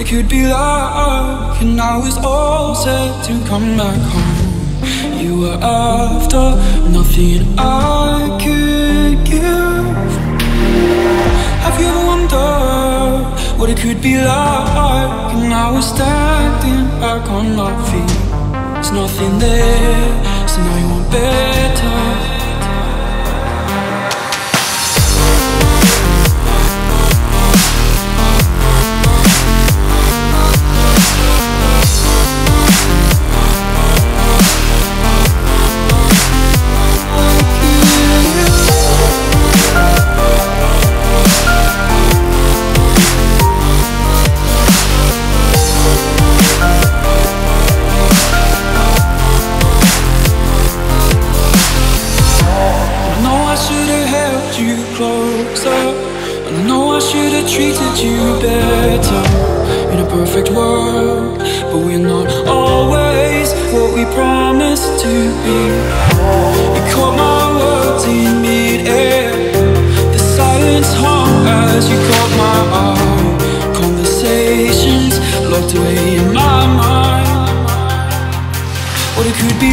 it could be like And now it's all set to come back home. You were after nothing I could give. Have you ever wondered what it could be like? And now we're standing back on our feet. There's nothing there, so now you want better treated you better in a perfect world But we're not always what we promised to be. You caught my words in mid-air. The silence hung as you caught my eye. Conversations locked away in my mind. What it could be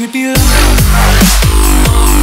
could be love.